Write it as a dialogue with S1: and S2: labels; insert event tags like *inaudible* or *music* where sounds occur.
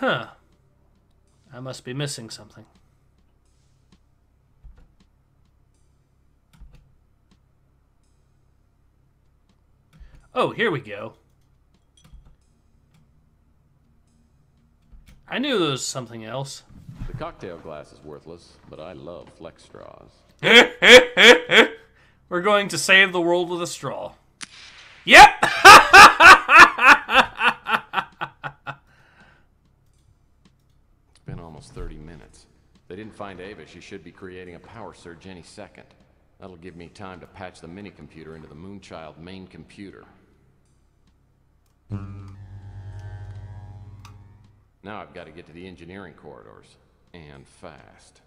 S1: Huh. I must be missing something. Oh, here we go. I knew there was something else.
S2: The cocktail glass is worthless, but I love flex straws. *laughs*
S1: We're going to save the world with a straw. Yep! *laughs*
S2: been almost 30 minutes. They didn't find Ava. She should be creating a power surge any second. That'll give me time to patch the mini computer into the Moonchild main computer. Now I've got to get to the engineering corridors. And fast.